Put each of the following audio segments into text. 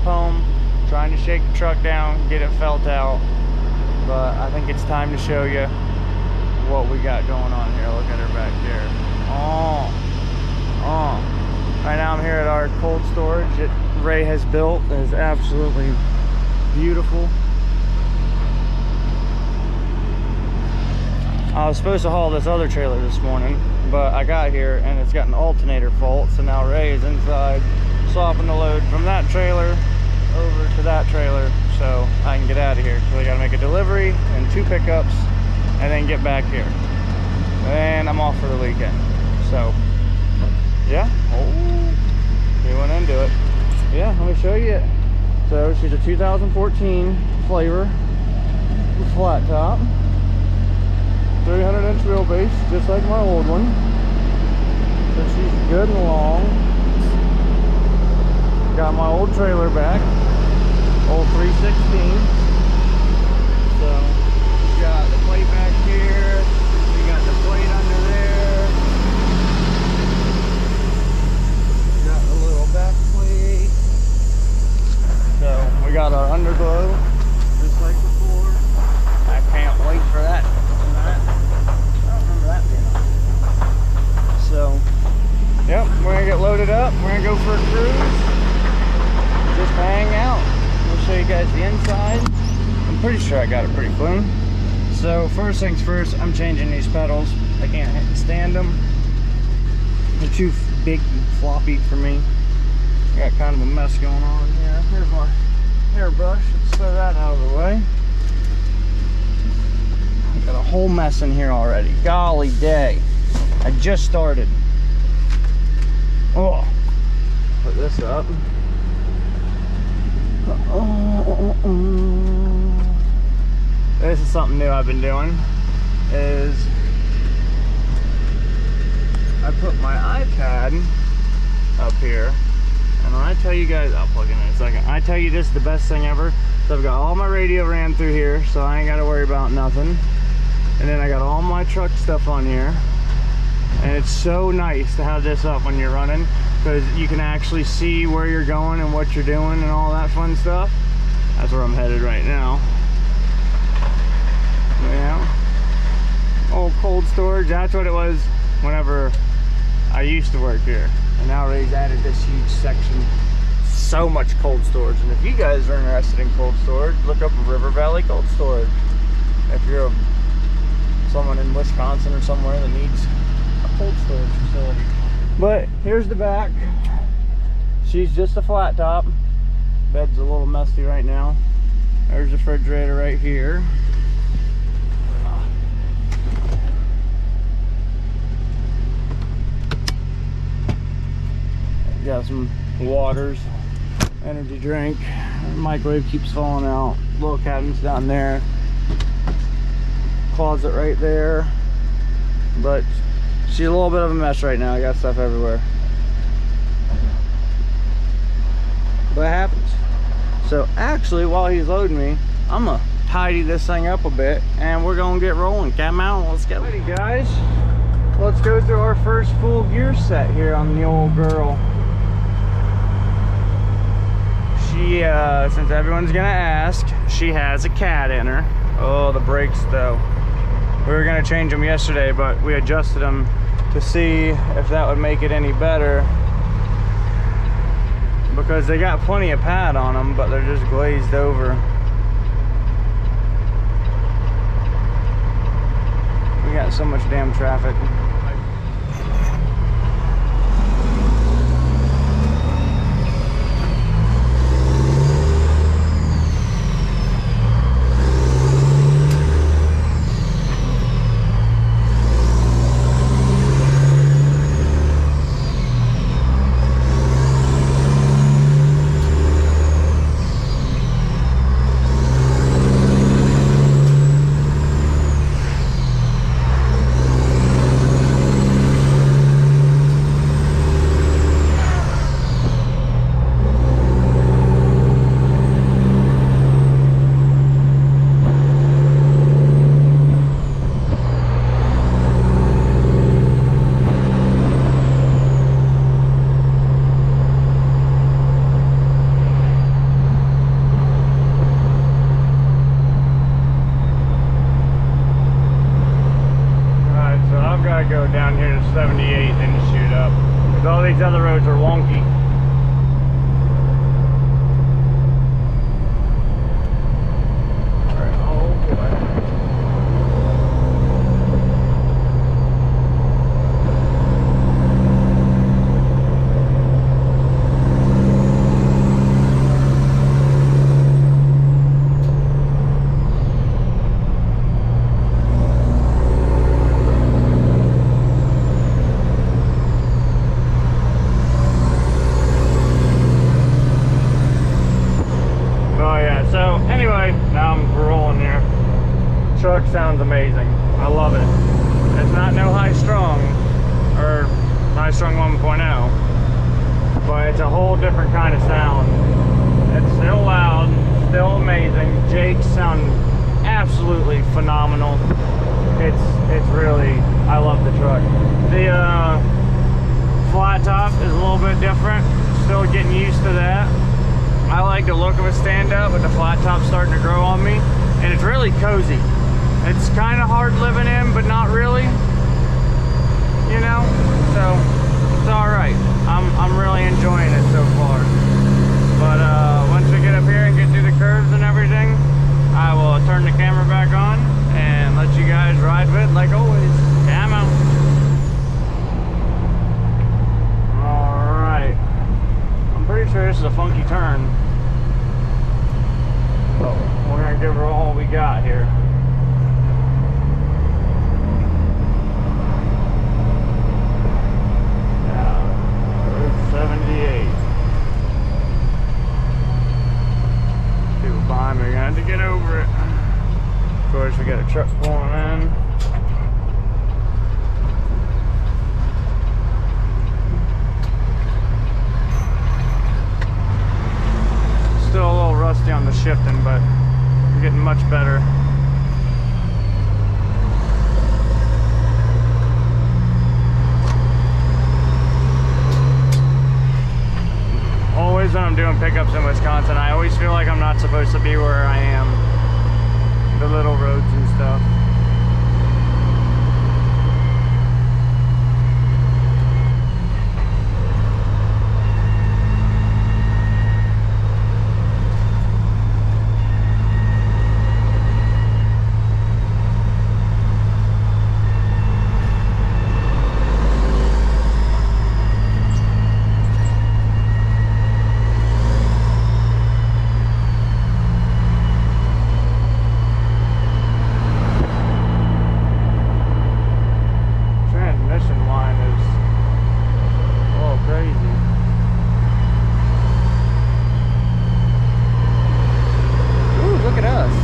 trip home, trying to shake the truck down, get it felt out, but I think it's time to show you what we got going on here. Look at her back there. Oh, oh. Right now I'm here at our cold storage that Ray has built. It is absolutely beautiful. I was supposed to haul this other trailer this morning, but I got here and it's got an alternator fault, so now Ray is inside swapping the load from that trailer over to that trailer so I can get out of here. So I gotta make a delivery and two pickups and then get back here. And I'm off for the weekend. So, yeah. Oh, we went into it. Yeah, let me show you it. So she's a 2014 flavor flat top. 300 inch wheelbase, just like my old one. So she's good and long. Got my old trailer back, old 316. So, we got the plate back here. We got the plate under there. Got the little back plate. So, we got our underglow, just like before. I can't wait for that. I don't remember that being on. So, yep, we're gonna get loaded up. We're gonna go for a cruise. Just hang out. Show you guys the inside. I'm pretty sure I got it pretty clean. So first things first, I'm changing these pedals. I can't stand them. They're too big and floppy for me. Got kind of a mess going on here. Here's my hairbrush. Let's throw that out of the way. Got a whole mess in here already. Golly day. I just started. Oh. Put this up. Uh, uh, uh, this is something new I've been doing. Is I put my iPad up here. And when I tell you guys, I'll plug in in a second. I tell you this is the best thing ever. So I've got all my radio ran through here, so I ain't got to worry about nothing. And then I got all my truck stuff on here. And it's so nice to have this up when you're running because you can actually see where you're going and what you're doing and all that fun stuff. That's where I'm headed right now. Yeah. Old cold storage, that's what it was whenever I used to work here. And now Ray's added this huge section. So much cold storage. And if you guys are interested in cold storage, look up River Valley Cold Storage. If you're a someone in Wisconsin or somewhere that needs a cold storage facility. But here's the back. She's just a flat top. Bed's a little messy right now. There's the refrigerator right here. Got some waters, energy drink. Microwave keeps falling out. Little cabinets down there closet right there but she's a little bit of a mess right now. I got stuff everywhere. But it happens. So actually while he's loading me I'm gonna tidy this thing up a bit and we're gonna get rolling. Come mount let's get ready guys. Let's go through our first full gear set here on the old girl. She uh since everyone's gonna ask she has a cat in her. Oh the brakes though. We were gonna change them yesterday, but we adjusted them to see if that would make it any better. Because they got plenty of pad on them, but they're just glazed over. We got so much damn traffic. 78, then you shoot up. Because all these other roads are wonky. Oh boy. Oh yeah, so anyway, now I'm rolling here. Truck sounds amazing. I love it. It's not no high strung or high strung 1.0, but it's a whole different kind of sound. It's still loud, still amazing. Jakes sound absolutely phenomenal. It's it's really I love the truck. The uh, flat top is a little bit different. Still getting used to that. I like the look of a stand-up, but the flat top's starting to grow on me, and it's really cozy. It's kind of hard living in, but not really. You know, so it's all right. I'm I'm really enjoying it so far. But uh, once we get up here and get through the curves and everything, I will turn the camera back on and let you guys ride with it like always. Come on. All right. I'm pretty sure this is a funky turn. But we're gonna give her all we got here. Route 78. People behind me are gonna have to get over it. Of course, we got a truck pulling in. On the shifting, but I'm getting much better. Always when I'm doing pickups in Wisconsin, I always feel like I'm not supposed to be where I am. The little roads and stuff. Transmission line is a little crazy. Ooh, look at us.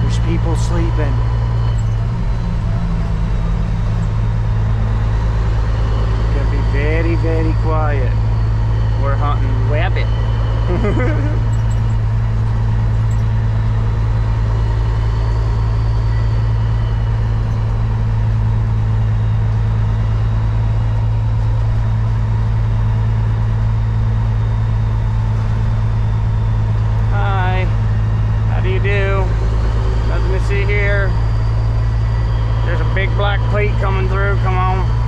There's people sleeping. Gonna be very, very quiet. We're hunting rabbit. Hi. How do you do? Nothing to see here. There's a big black plate coming through. Come on.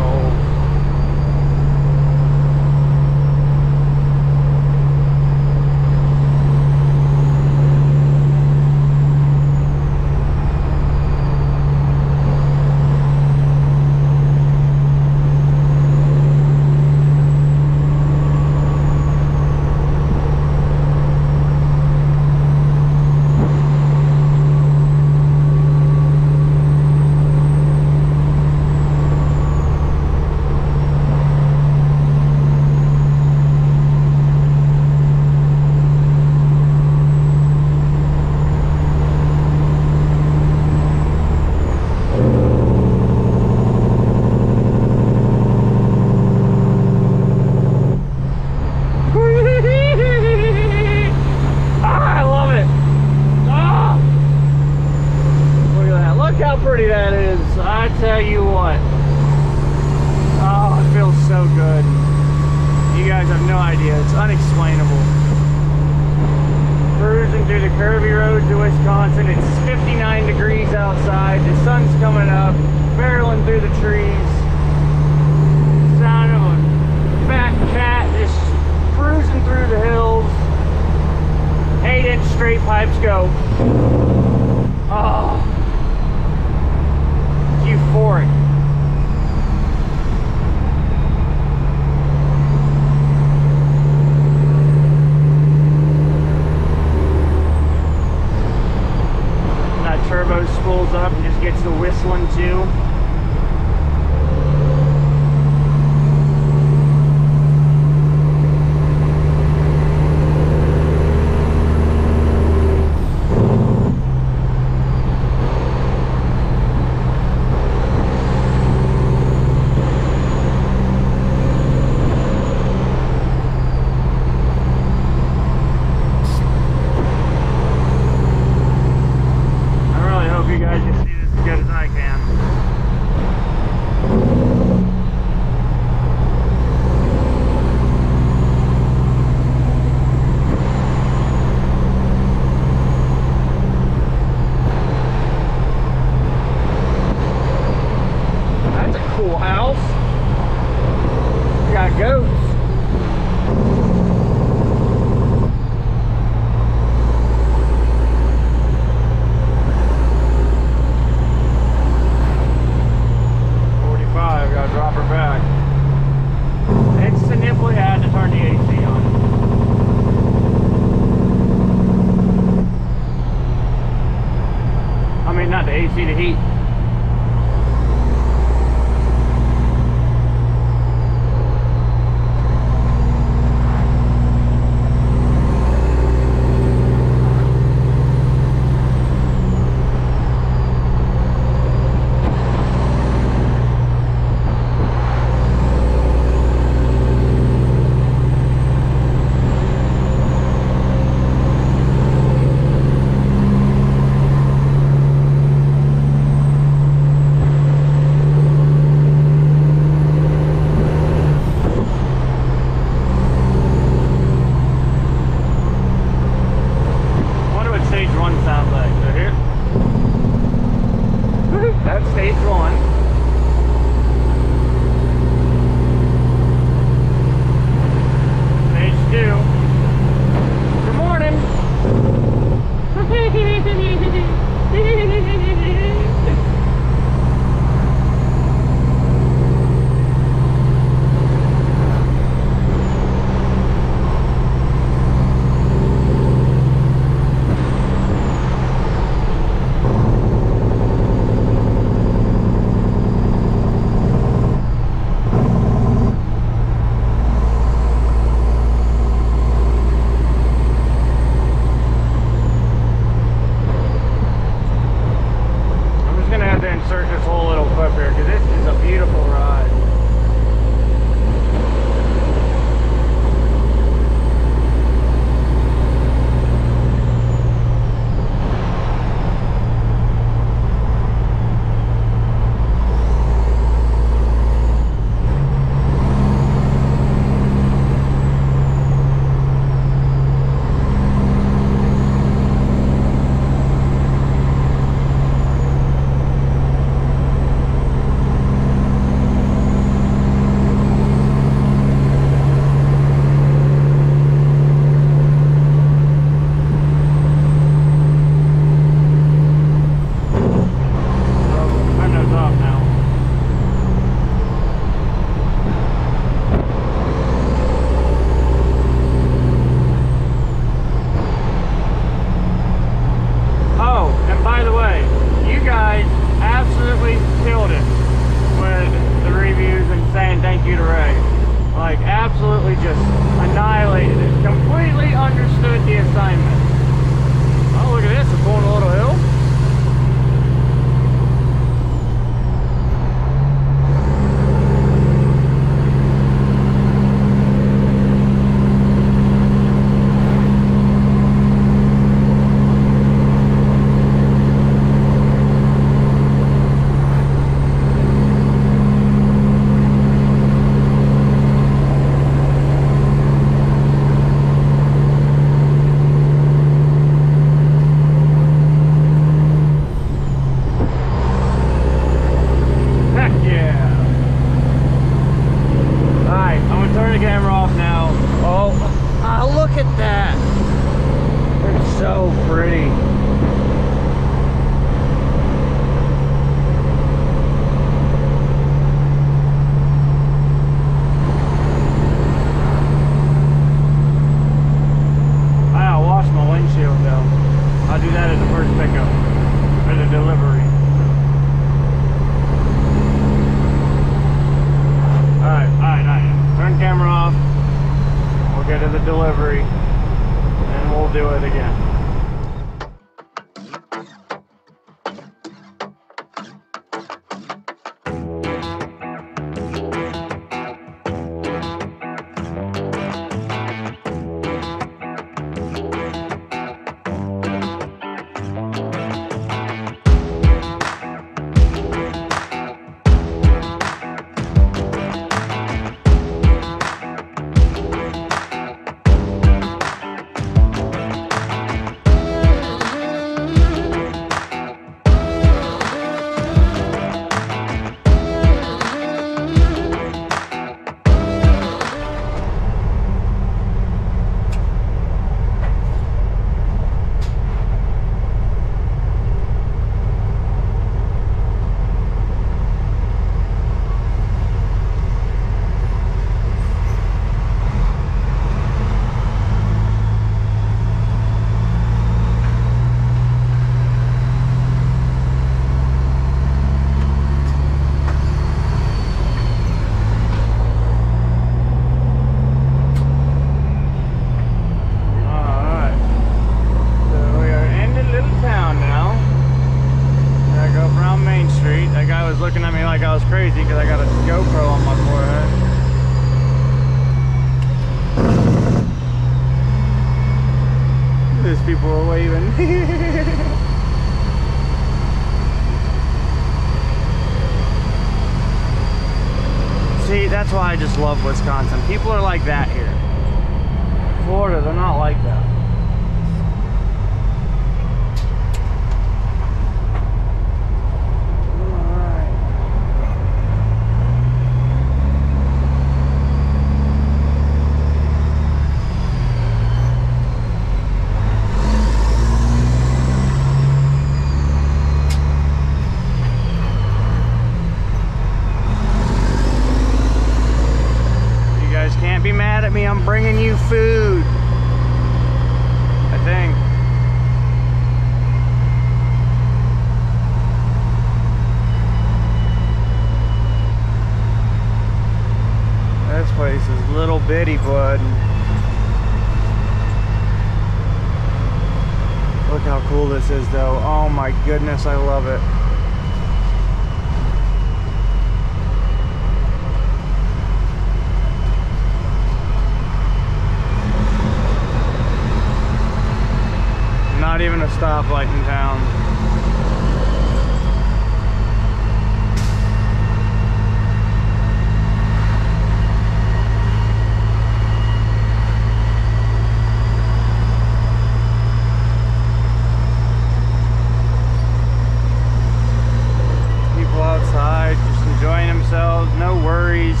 No worries,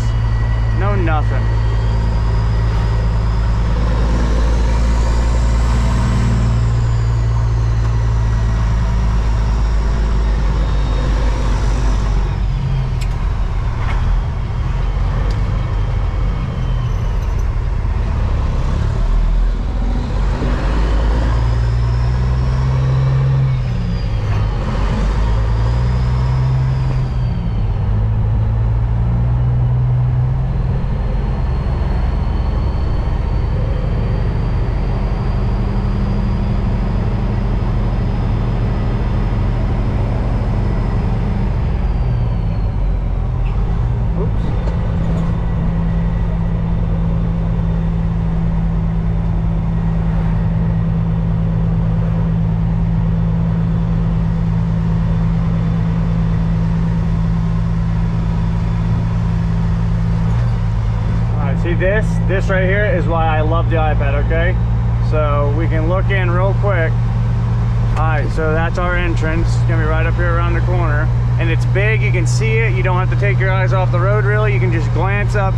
no nothing.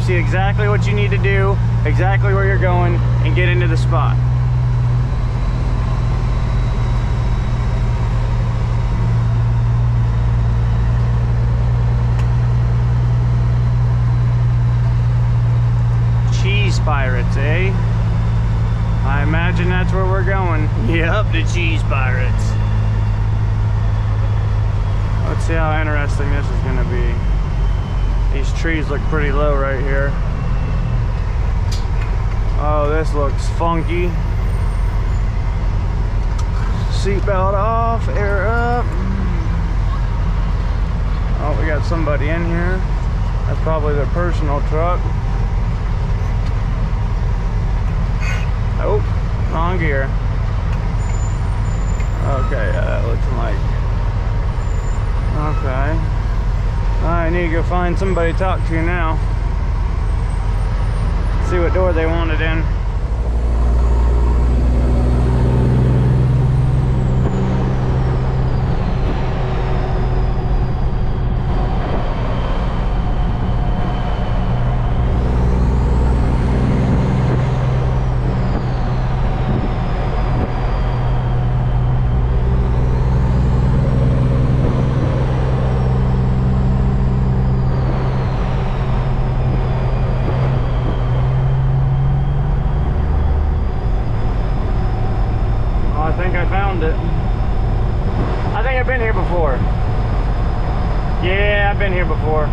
see exactly what you need to do, exactly where you're going, and get into the spot. Cheese pirates, eh? I imagine that's where we're going. Yep, the cheese pirates. Let's see how interesting this is gonna be. These trees look pretty low right here. Oh, this looks funky. Seatbelt off, air up. Oh, we got somebody in here. That's probably their personal truck. Oh, wrong gear. Okay, uh, yeah, that looks like. Okay. I need to go find somebody to talk to now. See what door they wanted in. Oh, I think I found it. I think I've been here before. Yeah, I've been here before.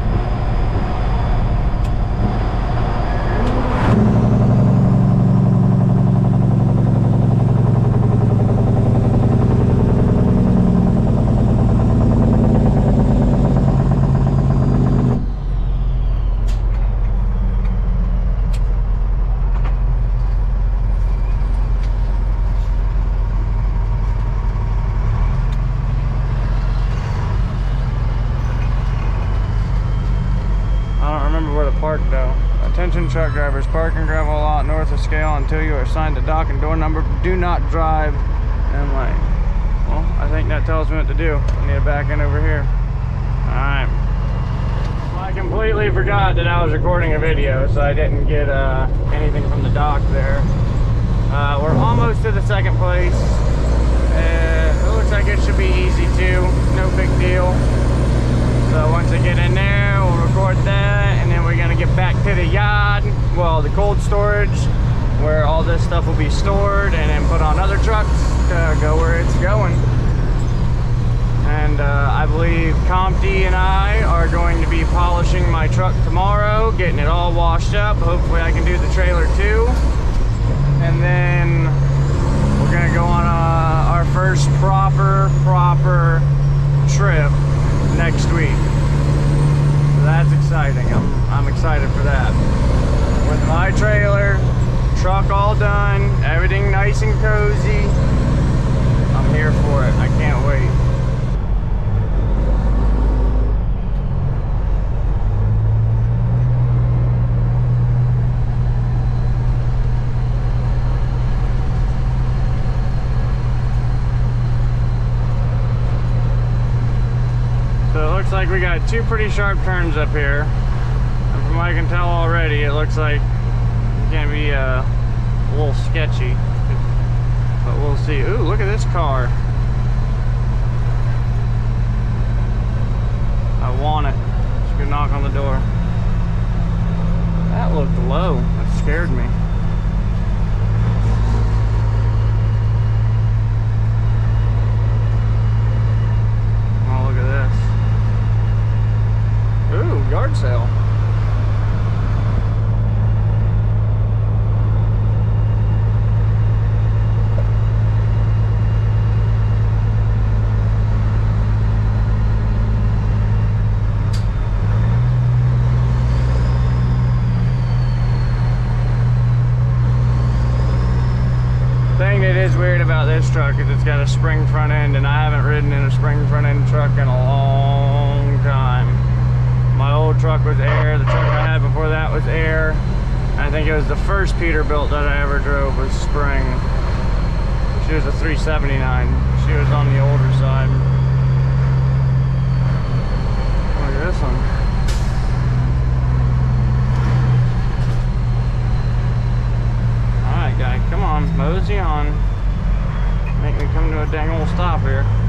I don't remember where to park though. Attention truck drivers, park and gravel lot north of scale assigned a dock and door number. Do not drive in like, Well, I think that tells me what to do. I need to back in over here. Alright. Well, I completely forgot that I was recording a video, so I didn't get uh, anything from the dock there. Uh, we're almost to the second place. Uh, it looks like it should be easy too. No big deal. So once I get in there, we'll record that, and then we're gonna get back to the yard, well, the cold storage, where all this stuff will be stored, and then put on other trucks to go where it's going. And uh, I believe Compty and I are going to be polishing my truck tomorrow, getting it all washed up. Hopefully I can do the trailer too. And then we're gonna go on uh, our first proper, proper trip next week. So that's exciting. I'm, I'm excited for that. With my trailer, truck all done, everything nice and cozy. I'm here for it. I can't wait. So it looks like we got two pretty sharp turns up here. And from what I can tell already, it looks like it's gonna be uh, a little sketchy. But we'll see. Ooh, look at this car. I want it. Just gonna knock on the door. That looked low. That scared me. Oh, look at this. Ooh, yard sale. Thing that is weird about this truck is it's got a spring front end, and I haven't ridden in a spring front end truck in a long time. My old truck was air. The truck I had before that was air. I think it was the first Peterbilt that I ever drove was spring. She was a 379. She was on the older side. Look at this one. Guy, come on, mosey on. Come to a dang old stop here.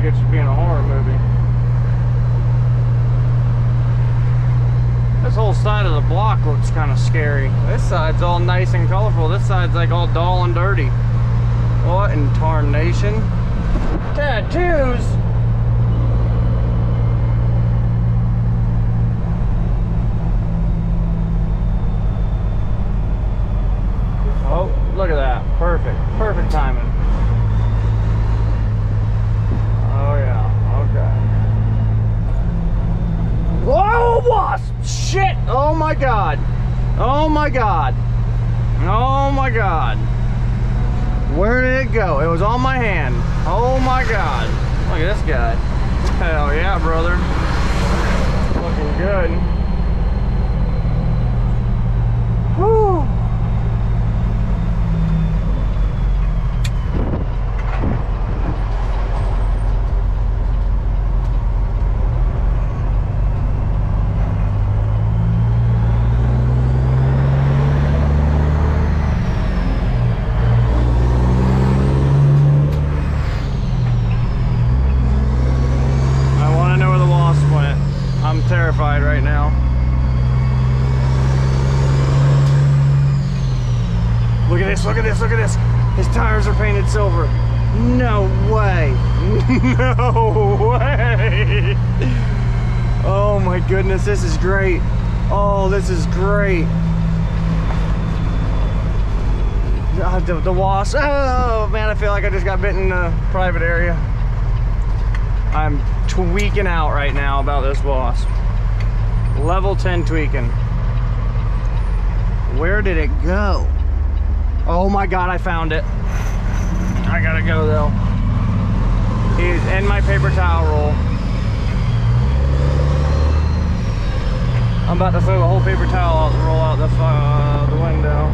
Like it should be in a horror movie. This whole side of the block looks kind of scary. This side's all nice and colorful. This side's like all dull and dirty. What in tarnation? Tattoos? Oh, look at that. Perfect. Perfect timing. Oh, yeah. Okay. Whoa, wasp! Shit! Oh my god. Oh my god. Oh my god. Where did it go? It was on my hand. Oh my god. Look at this guy. Hell yeah, brother. Looking good. Whew. I want to know where the wasp went. I'm terrified right now. Look at this, look at this, look at this. His tires are painted silver. No way. No way. Oh my goodness, this is great. Oh, this is great. Ah, the, the wasp. Oh man, I feel like I just got bitten in a private area. I'm tweaking out right now about this wasp. Level 10 tweaking. Where did it go? Oh my god, I found it. I gotta go though. He's in my paper towel roll. I'm about to throw the whole paper towel out and roll out the, uh, the window.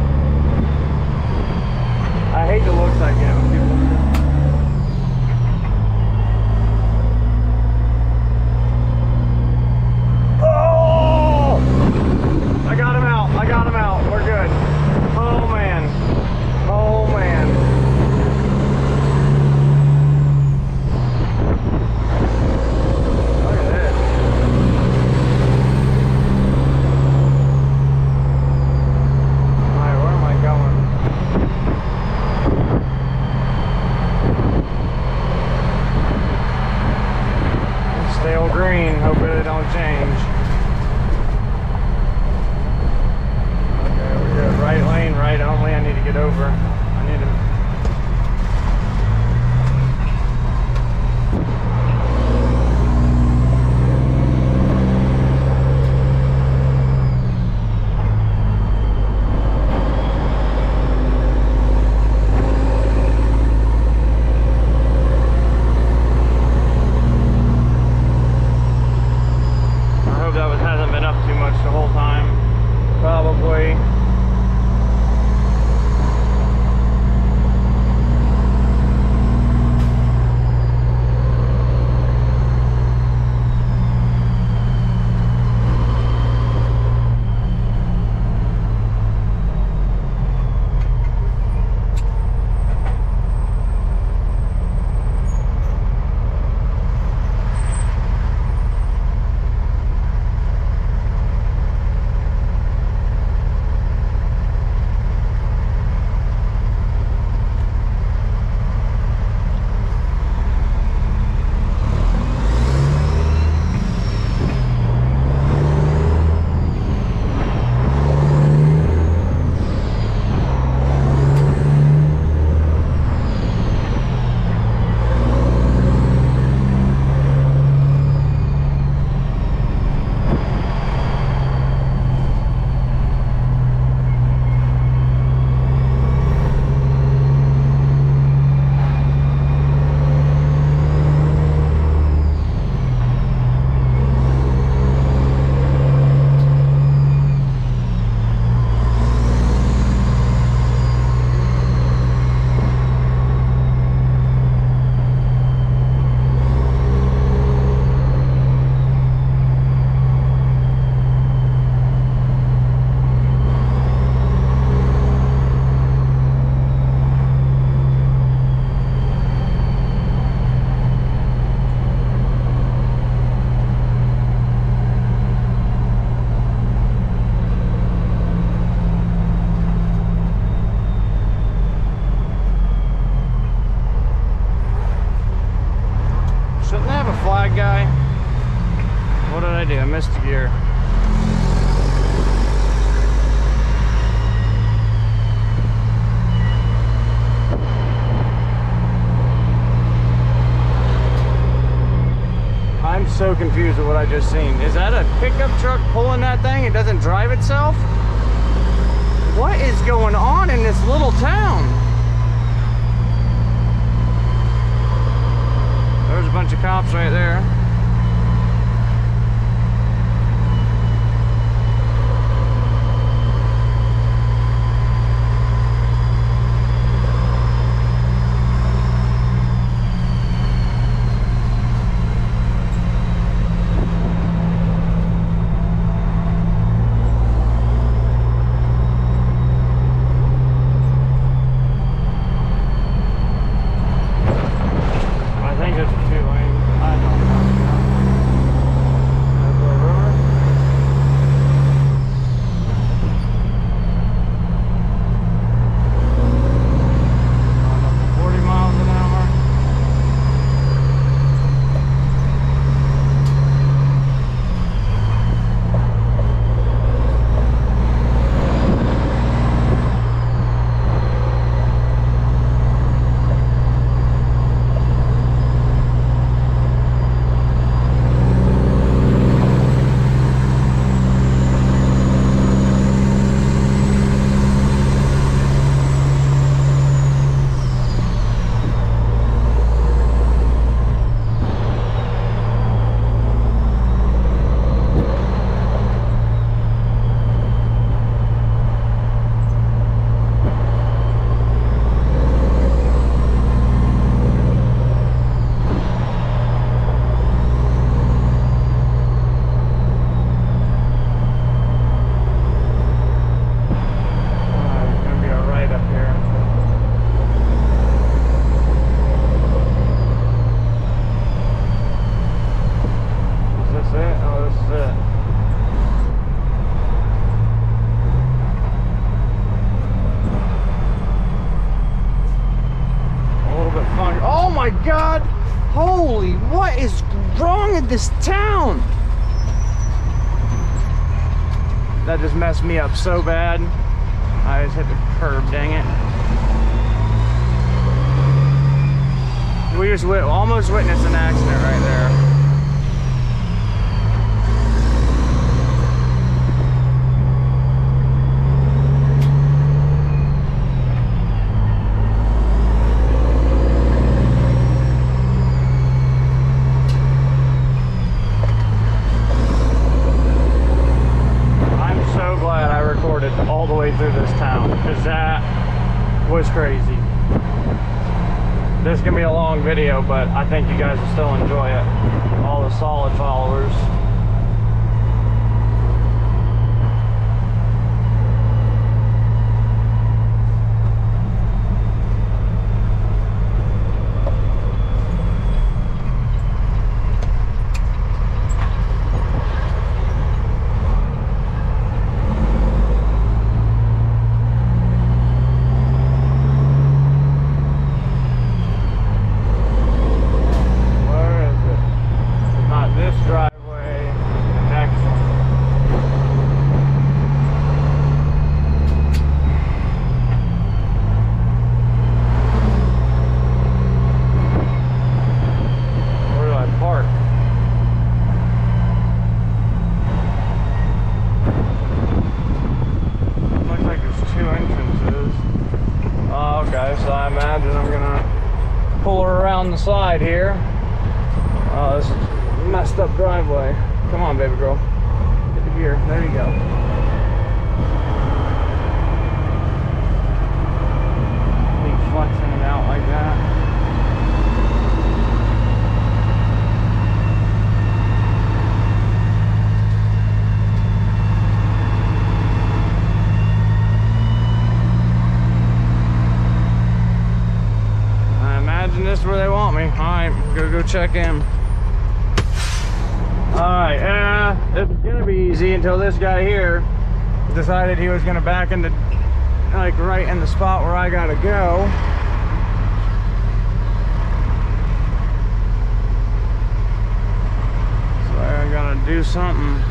I hate the looks I get when people Oh! I got him out. I got him out. We're good. What I just seen. Is that a pickup truck pulling that thing? It doesn't drive itself? What is going on in this little town? There's a bunch of cops right there. That just messed me up so bad. I just hit the curb, dang it. We just almost witnessed an accident right there. I'm so glad I recorded all the way through this town because that was crazy. This is gonna be a long video, but I think you guys will still enjoy it. All the solid followers. Where is it? Not this driveway, the next one. Where do I park? Looks like there's two entrances. Oh, okay, so I imagine I'm gonna pull her around the side here. Oh, this is a messed up driveway. Come on, baby girl. Get the gear. There you go. Keep flexing it out like that. I imagine this is where they want me. All right, go go check in. All right, yeah, uh, this is gonna be easy until this guy here decided he was gonna back into like right in the spot where I gotta go. So I gotta do something.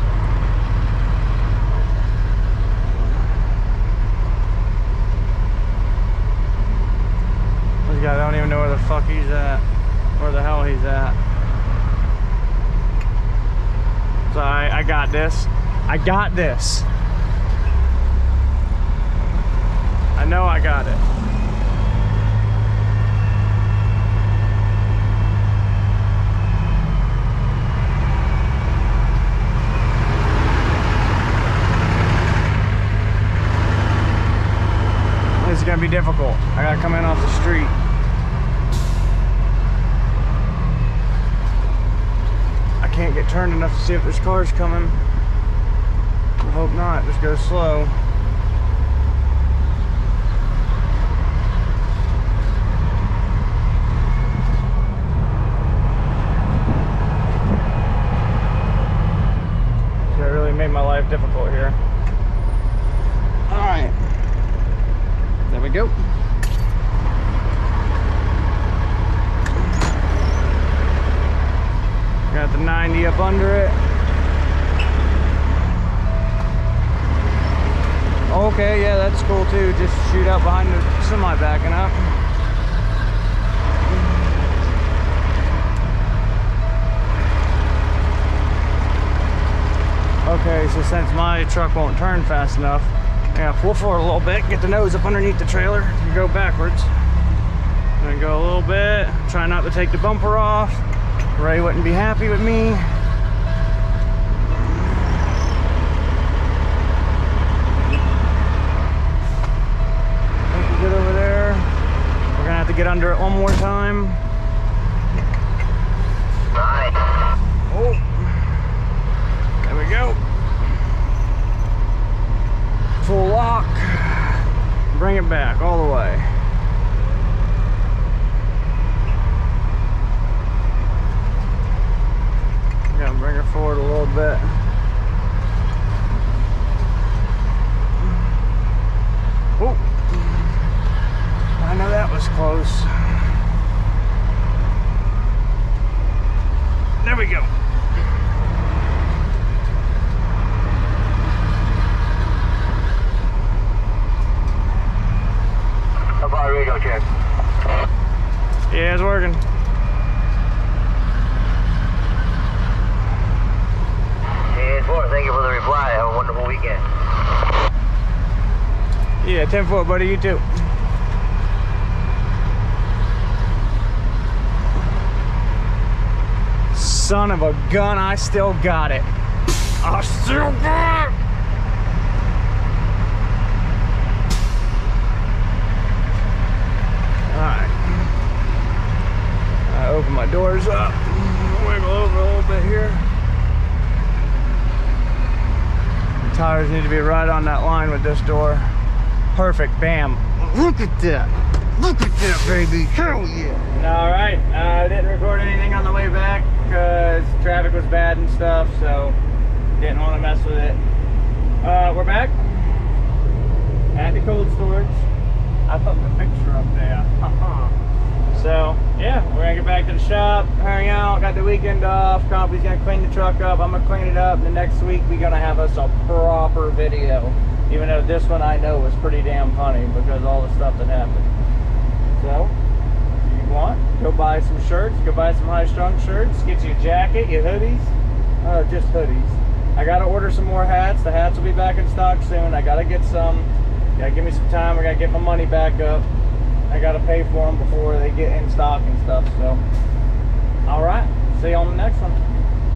at. So I, I got this. I got this. I know I got it. It's gonna be difficult. I gotta come in off the street. Can't get turned enough to see if there's cars coming. I hope not, just go slow. It really made my life difficult here. All right. There we go. Got the 90 up under it. Okay, yeah, that's cool too. Just shoot out behind the semi backing up. Okay, so since my truck won't turn fast enough, I gotta pull forward a little bit, get the nose up underneath the trailer, and go backwards. And go a little bit, try not to take the bumper off. Ray wouldn't be happy with me. We good over there. We're gonna have to get under it one more time. Oh, there we go. Full lock. Bring it back all the way. Gotta bring her forward a little bit. Oh, I know that was close. There we go. How about radio check? Yeah, it's working. And four, thank you for the reply. Have a wonderful weekend. Yeah, 10 foot, buddy, you too. Son of a gun, I still got it. I still got it. I open my doors up. Wiggle over a little bit here. The tires need to be right on that line with this door. Perfect, bam. Look at that. Look at that, baby. Hell yeah. All right, uh, I didn't record anything on the way back because traffic was bad and stuff, so didn't want to mess with it. Uh, we're back at the cold storage. I put the picture up there. so, yeah, we're gonna get back to the shop, hang out, got the weekend off. Company's gonna clean the truck up. I'm gonna clean it up. The next week, we're gonna have us a proper video. Even though this one I know was pretty damn funny because all the stuff that happened. So, if you want, go buy some shirts, go buy some high strung shirts, get you a jacket, your hoodies. Uh, just hoodies. I gotta order some more hats. The hats will be back in stock soon. I gotta get some. Gotta give me some time. I gotta get my money back up. I gotta pay for them before they get in stock and stuff. So, all right. See you on the next one.